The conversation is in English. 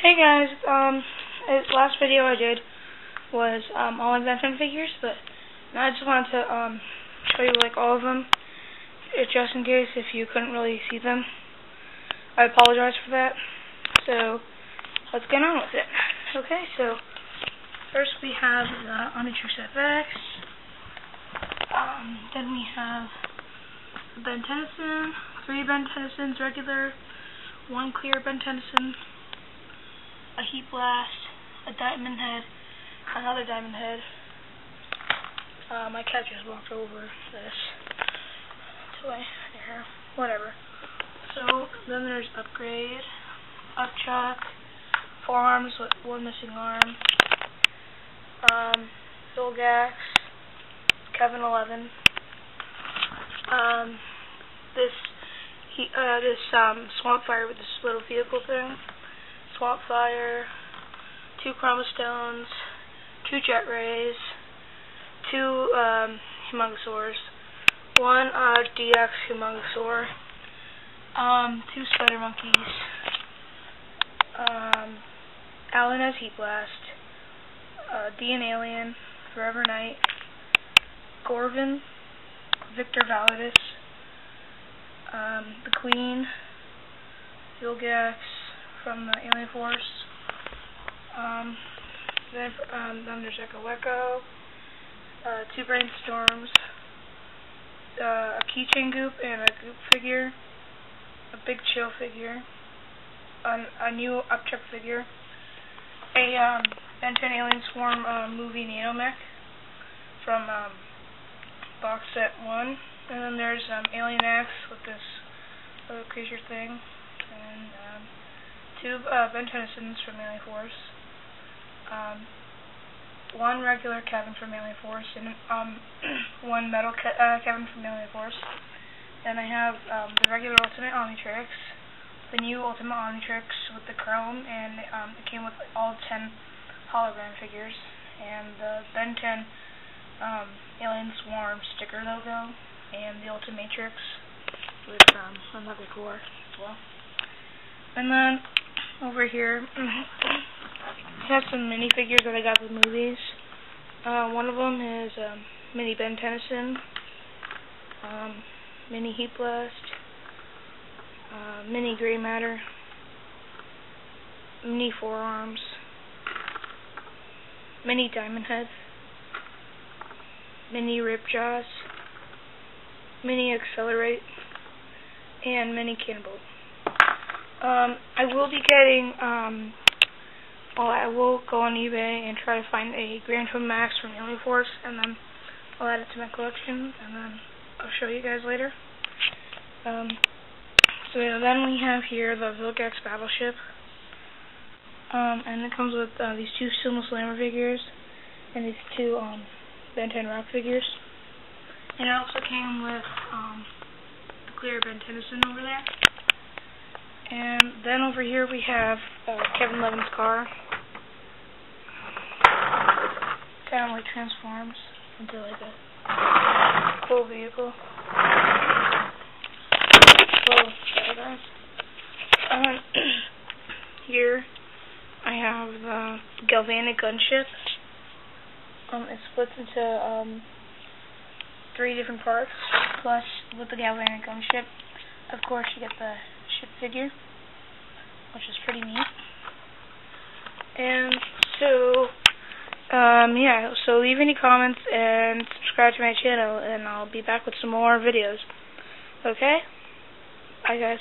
Hey guys, um, last video I did was um, all 10 figures, but now I just wanted to um, show you like all of them, just in case if you couldn't really see them. I apologize for that. So let's get on with it. Okay, so first we have the FX. Um, then we have Ben Tennyson, three Ben Tennysons regular, one clear Ben Tennyson a heat blast, a diamond head, another diamond head. Uh, my cat just walked over this. Toy. There. Whatever. So, then there's upgrade, upchuck, Four Arms with one missing arm, um, Gax, Kevin 11, um, this, he, uh, this, um, swamp fire with this little vehicle thing. Swamp Fire, two Chromastones, two Jet Rays, two um, Humongosaurs, one uh, DX Humongosaur, um, two Spider Monkeys, um, Alan as Heat Blast, uh, Dean Alien, Forever Knight, Gorvin, Victor Validus, um, the Queen, Vilgax, from the Alien Force. Um, then, um, then there's Echo Echo, uh, two Brainstorms, uh, a keychain goop and a goop figure, a big chill figure, a, a new upchuck figure, a um, Ben 10 Alien Swarm uh, movie Nanomech from um, box set 1. And then there's um, Alien X with this little creature thing. Two uh, Ben Tennysons from Alien Force, um, one regular Kevin from Alien Force, and um, one metal Ke uh, Kevin from Alien Force. Then I have um, the regular Ultimate Omnitrix, the new Ultimate Omnitrix with the chrome, and um, it came with all 10 hologram figures, and the Ben 10 um, Alien Swarm sticker logo, and the Ultimatrix with um, another core as well. And then over here. I have some minifigures that I got with movies. Uh, one of them is um, Mini Ben Tennyson, um, Mini Heat Blast, uh, Mini Gray Matter, Mini Four Arms, Mini Diamond Head, Mini Rip Jaws, Mini XLR8, and Mini Cannibal. Um, I will be getting, um, well, I will go on eBay and try to find a Grand Twin Max from Alien Force, and then I'll add it to my collection, and then I'll show you guys later. Um, so then we have here the Vilgax Battleship, um, and it comes with uh, these two Sumo Slammer figures, and these two um, Ben 10 Rock figures. And it also came with um, the clear Ben Tennyson over there. And then over here we have uh, Kevin Levin's car. Kind of like transforms into like a full vehicle. So, guys. Um, here I have the galvanic gunship. Um, it splits into um, three different parts. Plus, with the galvanic gunship, of course, you get the action figure, which is pretty neat. And so, um, yeah, so leave any comments and subscribe to my channel, and I'll be back with some more videos. Okay? Bye, guys.